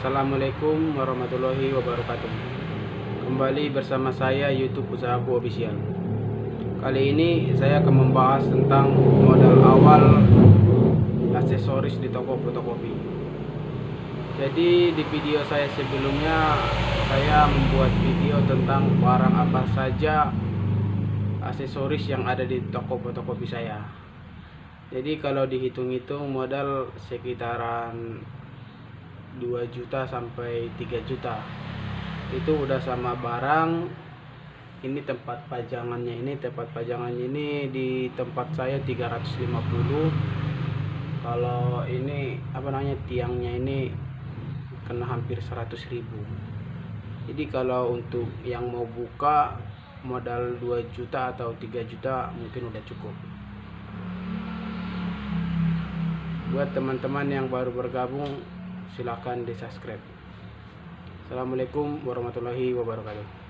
Assalamualaikum warahmatullahi wabarakatuh. Kembali bersama saya YouTube Usahaku Official. Kali ini saya akan membahas tentang modal awal aksesoris di toko fotokopi. Jadi di video saya sebelumnya Saya membuat video tentang barang apa saja aksesoris yang ada di toko fotokopi saya. Jadi kalau dihitung-hitung modal sekitaran 2 juta sampai 3 juta. Itu udah sama barang ini tempat pajangannya ini tempat pajangannya ini di tempat saya 350 kalau ini apa namanya tiangnya ini kena hampir 100 ribu. Jadi kalau untuk yang mau buka modal 2 juta atau 3 juta mungkin udah cukup. Buat teman-teman yang baru bergabung silahkan di subscribe. Assalamualaikum warahmatullahi wabarakatuh